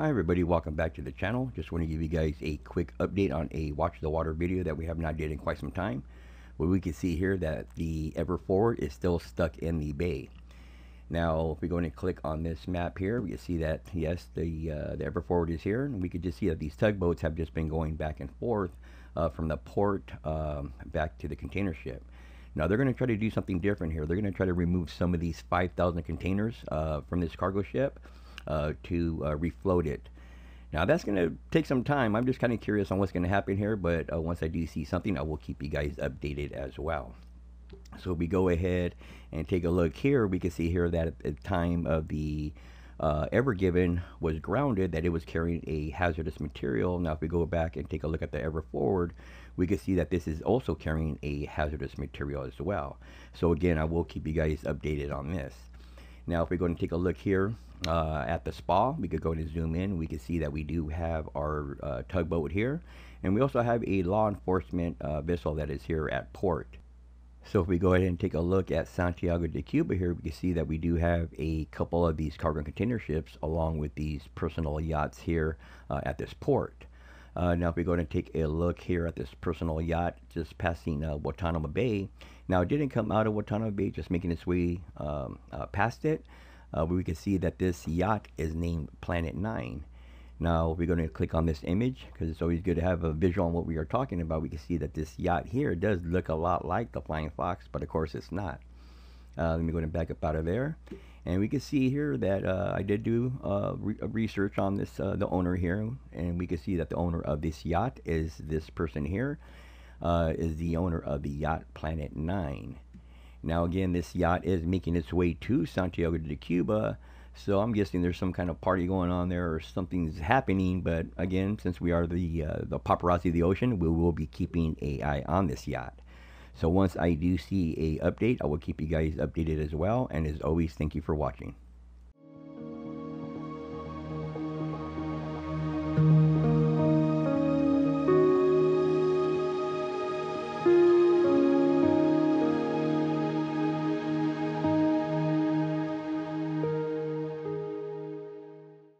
Hi everybody, welcome back to the channel. Just want to give you guys a quick update on a watch the water video that we have not did in quite some time. Where we can see here that the Ever Forward is still stuck in the bay. Now, if we go and click on this map here, we can see that yes, the uh, the Ever Forward is here, and we can just see that these tugboats have just been going back and forth uh, from the port um, back to the container ship. Now they're going to try to do something different here. They're going to try to remove some of these 5,000 containers uh, from this cargo ship uh, to uh, refloat it. Now that's going to take some time. I'm just kind of curious on what's going to happen here, but uh, once I do see something, I will keep you guys updated as well. So we go ahead and take a look here. We can see here that at the time of the uh, Ever Given was grounded, that it was carrying a hazardous material. Now if we go back and take a look at the Ever Forward, we can see that this is also carrying a hazardous material as well. So again, I will keep you guys updated on this. Now if we go and take a look here, uh, at the spa. We could go and zoom in. We can see that we do have our uh, tugboat here. And we also have a law enforcement uh, vessel that is here at port. So if we go ahead and take a look at Santiago de Cuba here, we can see that we do have a couple of these cargo container ships along with these personal yachts here uh, at this port. Uh, now if we go ahead and take a look here at this personal yacht just passing uh, Guantanamo Bay. Now it didn't come out of Guantanamo Bay, just making its way um, uh, past it uh, we can see that this yacht is named Planet 9. Now we're going to click on this image because it's always good to have a visual on what we are talking about. We can see that this yacht here does look a lot like the Flying Fox, but of course it's not. Uh, let me go and back up out of there. And we can see here that uh, I did do uh, re research on this, uh, the owner here, and we can see that the owner of this yacht is this person here, uh, is the owner of the yacht Planet 9. Now again, this yacht is making its way to Santiago de Cuba, so I'm guessing there's some kind of party going on there or something's happening. But again, since we are the uh, the paparazzi of the ocean, we will be keeping a eye on this yacht. So once I do see a update, I will keep you guys updated as well. And as always, thank you for watching.